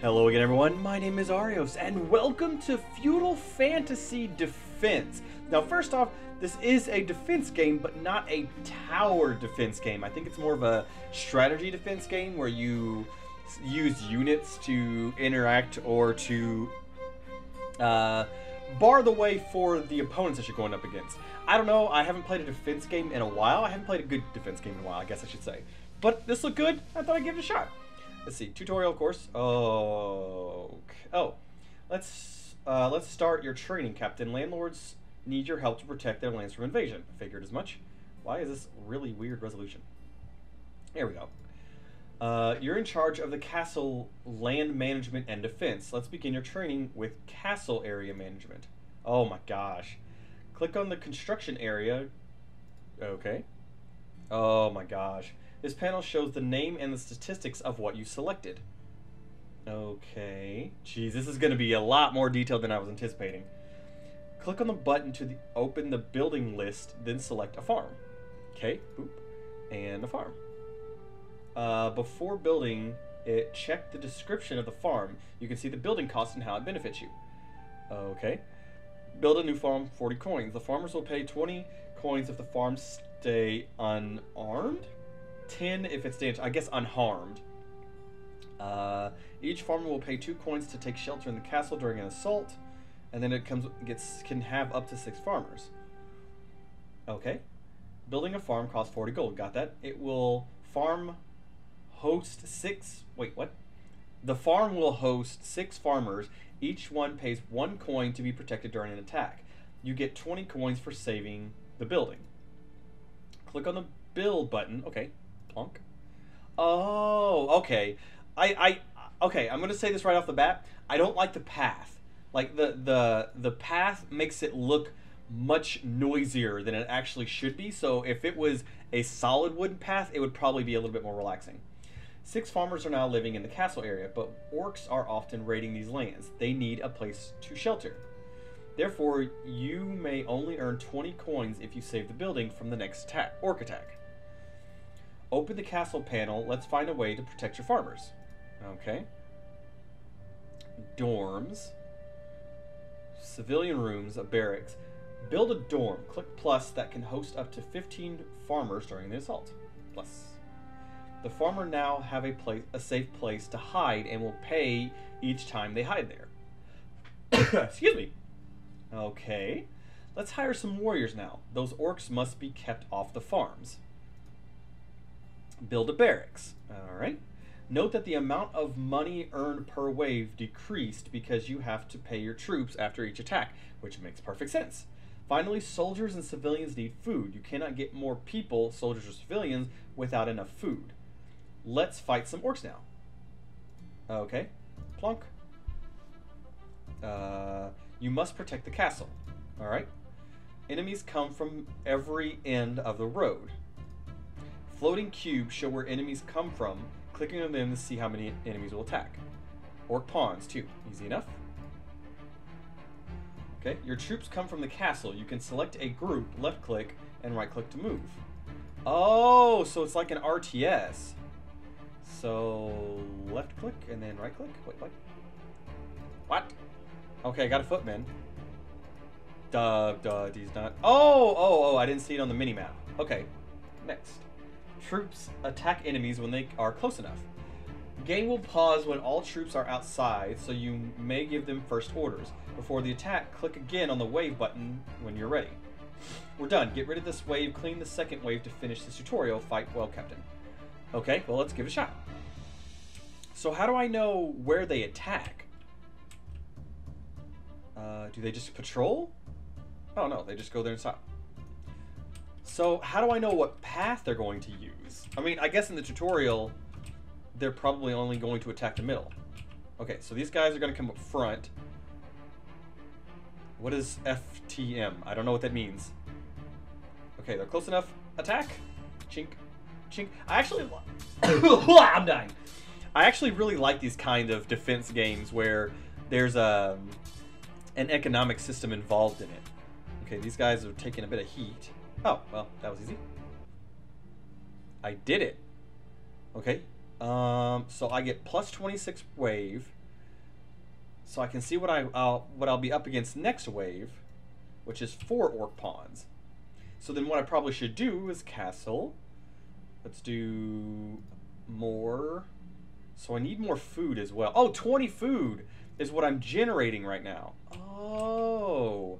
Hello again, everyone. My name is Arios, and welcome to Feudal Fantasy Defense. Now, first off, this is a defense game, but not a tower defense game. I think it's more of a strategy defense game where you use units to interact or to uh, bar the way for the opponents that you're going up against. I don't know. I haven't played a defense game in a while. I haven't played a good defense game in a while, I guess I should say. But this looked good. I thought I'd give it a shot. Let's see. Tutorial course. Oh. Oh. Let's uh, let's start your training, Captain. Landlords need your help to protect their lands from invasion. Figured as much. Why is this really weird resolution? There we go. Uh, you're in charge of the castle land management and defense. Let's begin your training with castle area management. Oh my gosh. Click on the construction area. Okay. Oh my gosh. This panel shows the name and the statistics of what you selected. Okay. Jeez, this is going to be a lot more detailed than I was anticipating. Click on the button to the, open the building list, then select a farm. Okay, boop, and a farm. Uh, before building it, check the description of the farm. You can see the building cost and how it benefits you. Okay. Build a new farm, 40 coins. The farmers will pay 20 coins if the farms stay unarmed. 10 if it's damaged. I guess unharmed. Uh, each farmer will pay 2 coins to take shelter in the castle during an assault. And then it comes gets can have up to 6 farmers. Okay. Building a farm costs 40 gold. Got that? It will farm host 6... Wait, what? The farm will host 6 farmers each one pays one coin to be protected during an attack. You get 20 coins for saving the building. Click on the build button. Okay, plunk. Oh, okay. I, I, okay. I'm gonna say this right off the bat. I don't like the path. Like the the the path makes it look much noisier than it actually should be. So if it was a solid wooden path, it would probably be a little bit more relaxing. Six farmers are now living in the castle area, but orcs are often raiding these lands. They need a place to shelter. Therefore, you may only earn 20 coins if you save the building from the next attack, orc attack. Open the castle panel. Let's find a way to protect your farmers. Okay. Dorms. Civilian rooms, a barracks. Build a dorm. Click plus that can host up to 15 farmers during the assault. Plus. The farmer now have a place, a safe place to hide and will pay each time they hide there. Excuse me. Okay. Let's hire some warriors now. Those orcs must be kept off the farms. Build a barracks. Alright. Note that the amount of money earned per wave decreased because you have to pay your troops after each attack, which makes perfect sense. Finally, soldiers and civilians need food. You cannot get more people, soldiers or civilians, without enough food. Let's fight some orcs now. Okay. Plunk. Uh, you must protect the castle. Alright. Enemies come from every end of the road. Floating cubes show where enemies come from. Clicking on them to see how many enemies will attack. Orc pawns, too. Easy enough. Okay, your troops come from the castle. You can select a group, left click, and right click to move. Oh, so it's like an RTS. So left click and then right click. Wait, what? What? Okay, I got a footman. Duh, duh, he's not. Oh, oh, oh, I didn't see it on the mini map. Okay, next. Troops attack enemies when they are close enough. Game will pause when all troops are outside, so you may give them first orders. Before the attack, click again on the wave button when you're ready. We're done. Get rid of this wave, clean the second wave to finish this tutorial. Fight well, Captain. Okay, well, let's give it a shot. So how do I know where they attack? Uh, do they just patrol? Oh, no, they just go there and stop. So how do I know what path they're going to use? I mean, I guess in the tutorial, they're probably only going to attack the middle. Okay, so these guys are going to come up front. What is FTM? I don't know what that means. Okay, they're close enough. Attack. Chink. Chink. I actually... I'm dying. I actually really like these kind of defense games where there's a, um, an economic system involved in it. Okay, these guys are taking a bit of heat. Oh, well, that was easy. I did it. Okay, um, so I get plus 26 wave, so I can see what I uh, what I'll be up against next wave, which is four orc pawns. So then what I probably should do is castle. Let's do more. So I need more food as well. Oh, 20 food is what I'm generating right now. Oh.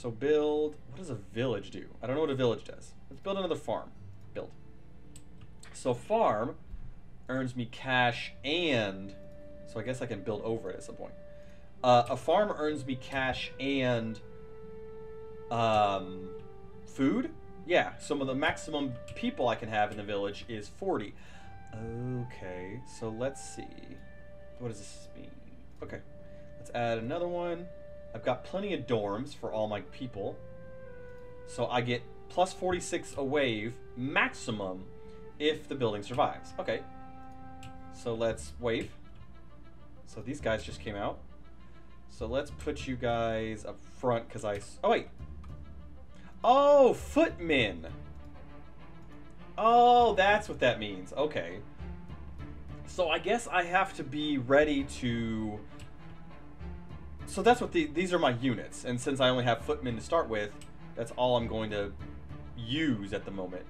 So build, what does a village do? I don't know what a village does. Let's build another farm. Build. So farm earns me cash and, so I guess I can build over it at some point. Uh, a farm earns me cash and um, food. Yeah, some of the maximum people I can have in the village is 40. Okay, so let's see. What does this mean? Okay, let's add another one. I've got plenty of dorms for all my people. So I get plus 46 a wave maximum if the building survives. Okay, so let's wave. So these guys just came out. So let's put you guys up front because I... Oh, wait. Oh, footmen. Oh, that's what that means. Okay. So I guess I have to be ready to... So that's what the, these are my units. And since I only have footmen to start with, that's all I'm going to use at the moment.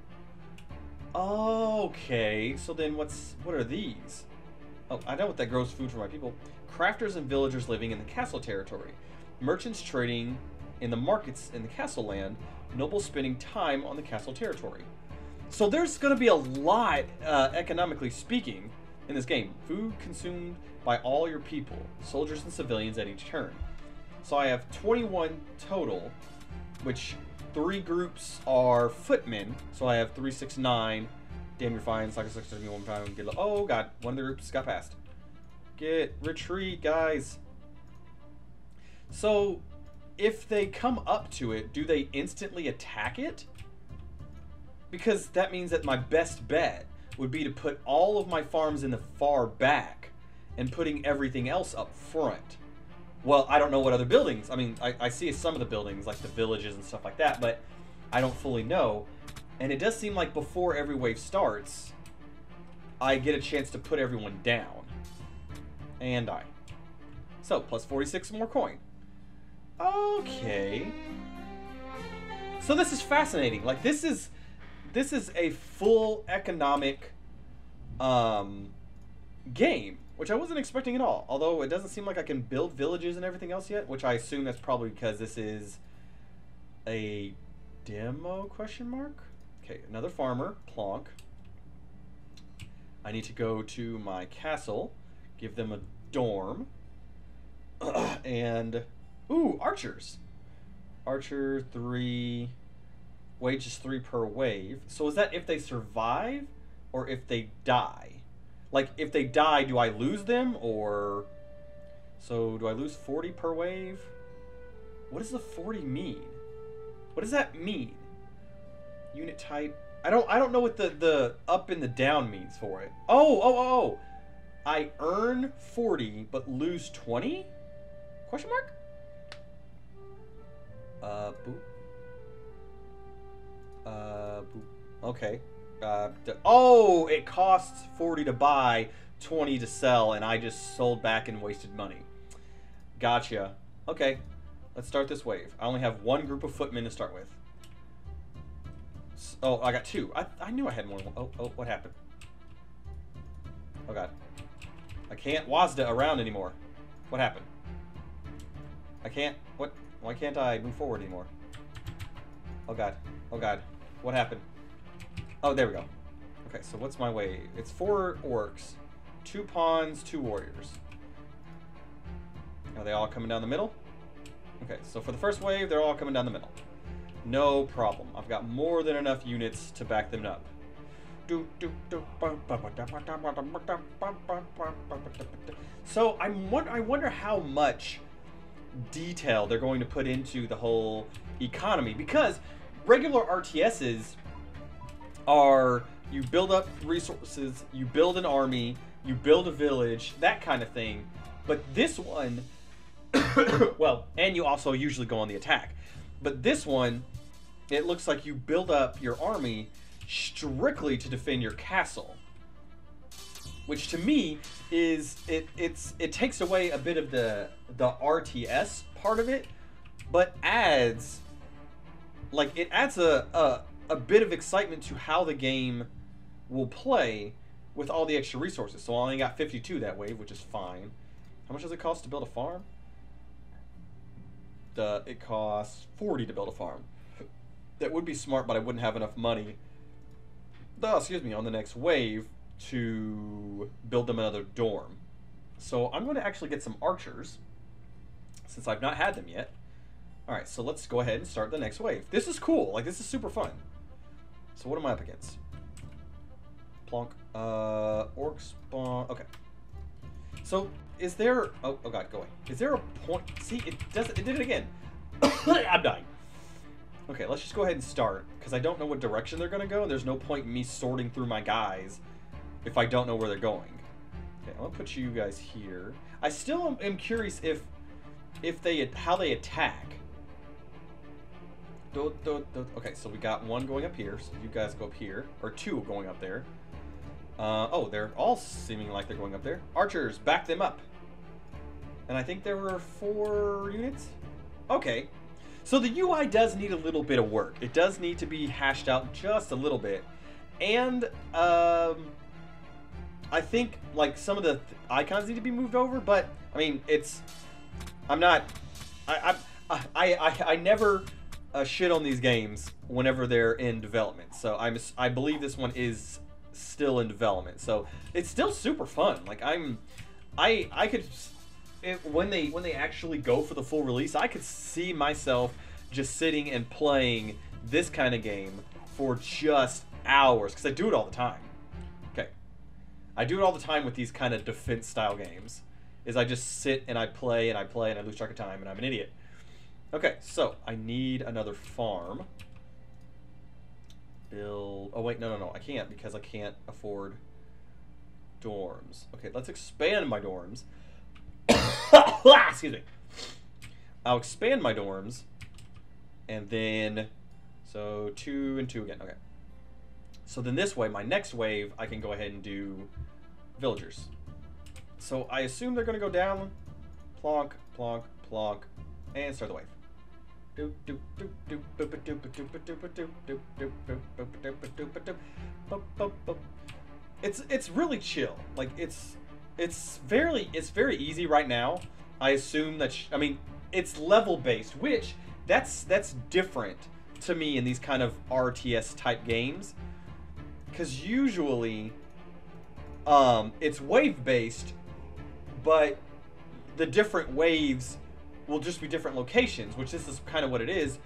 Okay, so then what's what are these? Oh, I know what that grows food for my people. Crafters and villagers living in the castle territory. Merchants trading in the markets in the castle land. Nobles spending time on the castle territory. So there's going to be a lot, uh, economically speaking, in this game. Food consumed by all your people, soldiers and civilians at each turn. So I have 21 total, which three groups are footmen. So I have 369. Damn, you're fine. Cycle 6 me one time. Get oh, God. One of the groups got past. Get retreat, guys. So if they come up to it, do they instantly attack it? Because that means that my best bet would be to put all of my farms in the far back and putting everything else up front. Well, I don't know what other buildings. I mean, I, I see some of the buildings, like the villages and stuff like that, but I don't fully know. And it does seem like before every wave starts, I get a chance to put everyone down. And I. So, plus 46 more coin. Okay. So this is fascinating. Like, this is this is a full economic um, game, which I wasn't expecting at all. Although it doesn't seem like I can build villages and everything else yet, which I assume that's probably because this is a demo question mark. Okay, another farmer, Plonk. I need to go to my castle, give them a dorm, and ooh, archers. Archer three wages three per wave. So is that if they survive or if they die? Like, if they die, do I lose them or. So, do I lose 40 per wave? What does the 40 mean? What does that mean? Unit type. I don't I don't know what the, the up and the down means for it. Oh, oh, oh, oh. I earn 40 but lose 20? Question mark? Uh, boop. Uh, okay. Uh, oh, it costs 40 to buy, 20 to sell, and I just sold back and wasted money. Gotcha. Okay, let's start this wave. I only have one group of footmen to start with. Oh, I got two. I, I knew I had more. Oh, oh, what happened? Oh, God. I can't WASD around anymore. What happened? I can't... What? Why can't I move forward anymore? Oh, God. Oh, God. What happened? Oh, there we go. Okay, so what's my way? It's four orcs, two pawns, two warriors. Are they all coming down the middle? Okay, so for the first wave, they're all coming down the middle. No problem. I've got more than enough units to back them up. So I'm I wonder how much detail they're going to put into the whole economy because regular RTSs are you build up resources, you build an army, you build a village, that kind of thing. But this one, well, and you also usually go on the attack. But this one, it looks like you build up your army strictly to defend your castle. which to me is it it's it takes away a bit of the the RTS part of it, but adds like it adds a a, a bit of excitement to how the game will play with all the extra resources. So I only got 52 that wave, which is fine. How much does it cost to build a farm? The it costs 40 to build a farm. That would be smart, but I wouldn't have enough money. Oh, excuse me, on the next wave to build them another dorm. So I'm going to actually get some archers, since I've not had them yet. Alright, so let's go ahead and start the next wave. This is cool. Like, this is super fun. So what am I up against? Plonk. Uh, orc spawn. Okay. So, is there... Oh, oh god, go away. Is there a point... See, it doesn't... it did it again. I'm dying. Okay, let's just go ahead and start, because I don't know what direction they're going to go, and there's no point in me sorting through my guys if I don't know where they're going. Okay, I'm going to put you guys here. I still am curious if if they how they attack. Do, do, do. Okay, so we got one going up here, so you guys go up here, or two going up there. Uh, oh, they're all seeming like they're going up there. Archers, back them up. And I think there were four units? Okay. So the UI does need a little bit of work. It does need to be hashed out just a little bit. And, um, I think, like, some of the th icons need to be moved over, but, I mean, it's... I'm not... I, I, I, I, I never uh, shit on these games whenever they're in development. So I'm, I believe this one is still in development. So it's still super fun. Like I'm, I I could, it, when they when they actually go for the full release, I could see myself just sitting and playing this kind of game for just hours because I do it all the time. Okay, I do it all the time with these kind of defense style games. Is I just sit and I play and I play and I lose track of time and I'm an idiot. Okay, so I need another farm build... Oh, wait, no, no, no. I can't because I can't afford dorms. Okay, let's expand my dorms. Excuse me. I'll expand my dorms. And then... So, two and two again. Okay. So then this way, my next wave, I can go ahead and do villagers. So I assume they're going to go down. Plonk, plonk, plonk, and start the wave. It's it's really chill. Like it's it's very it's very easy right now. I assume that I mean it's level based, which that's that's different to me in these kind of RTS type games. Cause usually um it's wave based, but the different waves will just be different locations, which this is kind of what it is.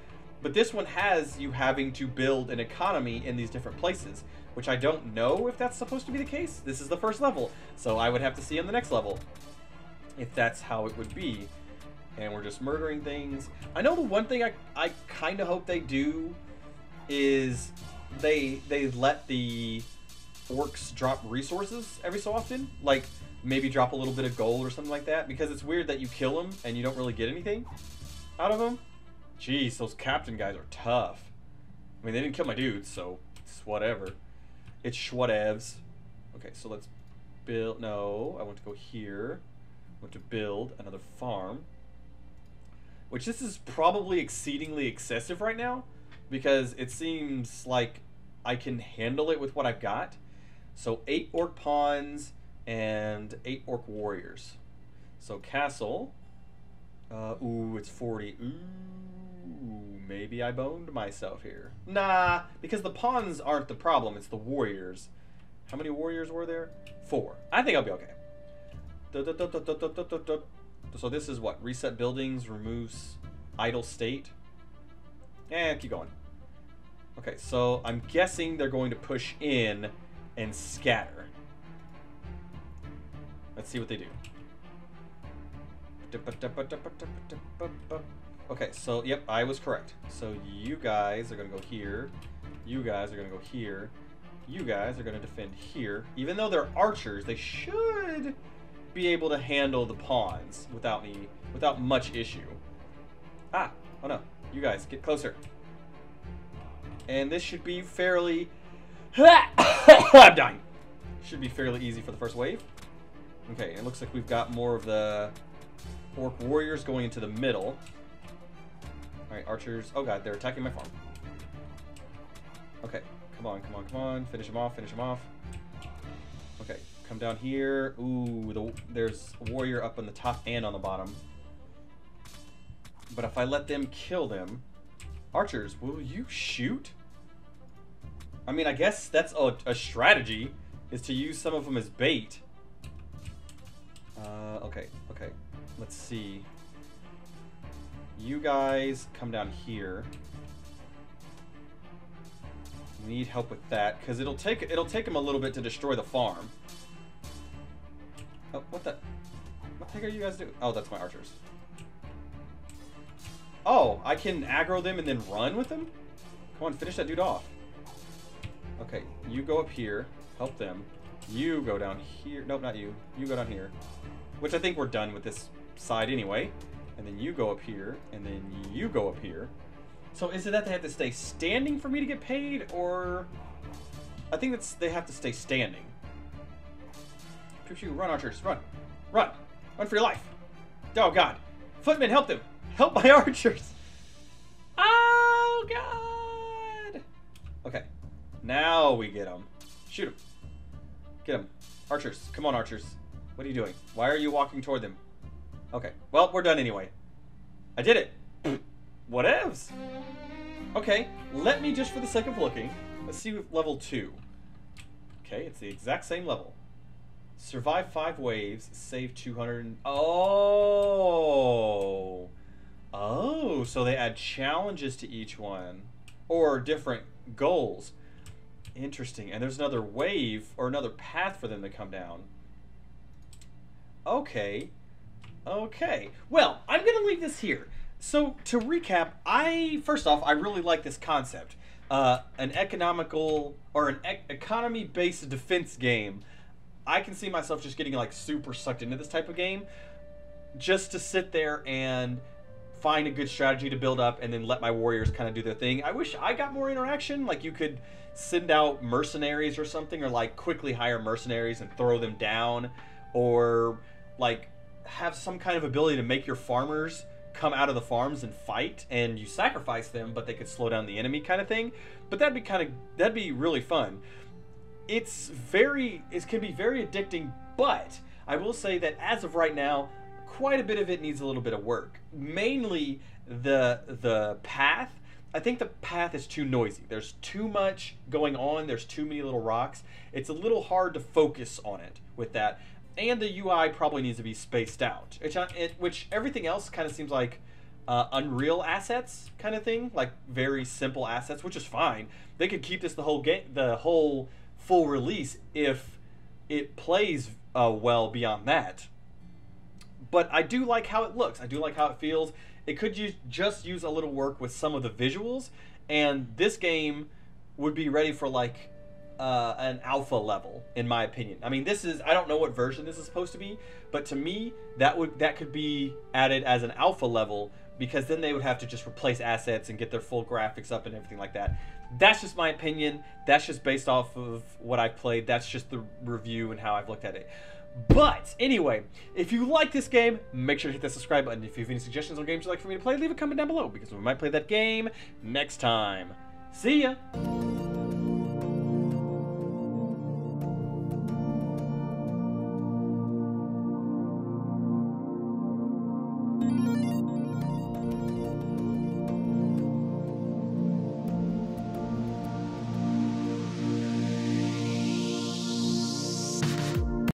But this one has you having to build an economy in these different places, which I don't know if that's supposed to be the case. This is the first level, so I would have to see on the next level if that's how it would be. And we're just murdering things. I know the one thing I, I kind of hope they do is they they let the orcs drop resources every so often. Like, maybe drop a little bit of gold or something like that because it's weird that you kill them and you don't really get anything out of them. Jeez, those captain guys are tough. I mean, they didn't kill my dudes, so it's whatever. It's schwatevs. Okay, so let's build. No, I want to go here. I want to build another farm. Which this is probably exceedingly excessive right now because it seems like I can handle it with what I've got. So eight orc pawns and eight orc warriors. So castle. Uh, ooh, it's 40. Ooh, maybe I boned myself here. Nah, because the pawns aren't the problem. It's the warriors. How many warriors were there? Four. I think I'll be okay. So this is what? Reset buildings, removes idle state. And keep going. Okay, so I'm guessing they're going to push in and scatter. Let's see what they do. Okay, so, yep, I was correct. So you guys are going to go here. You guys are going to go here. You guys are going to defend here. Even though they're archers, they should be able to handle the pawns without me, without much issue. Ah, oh no. You guys, get closer. And this should be fairly... I'm dying. Should be fairly easy for the first wave. Okay, it looks like we've got more of the orc warriors going into the middle. Alright, archers. Oh god, they're attacking my farm. Okay, come on, come on, come on. Finish them off, finish them off. Okay, come down here. Ooh, the, there's a warrior up on the top and on the bottom. But if I let them kill them... Archers, will you shoot? I mean, I guess that's a, a strategy, is to use some of them as bait. Uh, okay, okay. Let's see. You guys come down here. Need help with that, because it'll take it'll take them a little bit to destroy the farm. Oh, what the... What the heck are you guys doing? Oh, that's my archers. Oh, I can aggro them and then run with them? Come on, finish that dude off. Okay, you go up here. Help them. You go down here. Nope, not you. You go down here. Which I think we're done with this side anyway. And then you go up here. And then you go up here. So is it that they have to stay standing for me to get paid? Or... I think that's they have to stay standing. Pew pew, run archers, run. Run. Run for your life. Oh god. Footmen, help them. Help my archers. Oh god. Okay. Now we get them. Shoot them. Get them. Archers. Come on, archers. What are you doing? Why are you walking toward them? Okay. Well, we're done anyway. I did it. Whatevs. Okay. Let me, just for the sake of looking, let's see level 2. Okay, it's the exact same level. Survive five waves, save 200. Oh. Oh, so they add challenges to each one. Or different goals. Interesting. And there's another wave or another path for them to come down. Okay. Okay. Well, I'm going to leave this here. So, to recap, I, first off, I really like this concept. Uh, an economical or an e economy based defense game. I can see myself just getting like super sucked into this type of game just to sit there and find a good strategy to build up and then let my warriors kind of do their thing. I wish I got more interaction. Like you could send out mercenaries or something or like quickly hire mercenaries and throw them down or like have some kind of ability to make your farmers come out of the farms and fight and you sacrifice them but they could slow down the enemy kind of thing but that'd be kind of that'd be really fun it's very it can be very addicting but i will say that as of right now quite a bit of it needs a little bit of work mainly the the path I think the path is too noisy. There's too much going on. There's too many little rocks. It's a little hard to focus on it with that. And the UI probably needs to be spaced out, which, it, which everything else kind of seems like uh, Unreal assets kind of thing, like very simple assets, which is fine. They could keep this the whole game, the whole full release if it plays uh, well beyond that. But I do like how it looks. I do like how it feels. It could use, just use a little work with some of the visuals, and this game would be ready for like uh, an alpha level, in my opinion. I mean, this is I don't know what version this is supposed to be, but to me that would that could be added as an alpha level because then they would have to just replace assets and get their full graphics up and everything like that. That's just my opinion. That's just based off of what I've played. That's just the review and how I've looked at it. But anyway, if you like this game, make sure to hit that subscribe button. If you have any suggestions on games you'd like for me to play, leave a comment down below because we might play that game next time. See ya!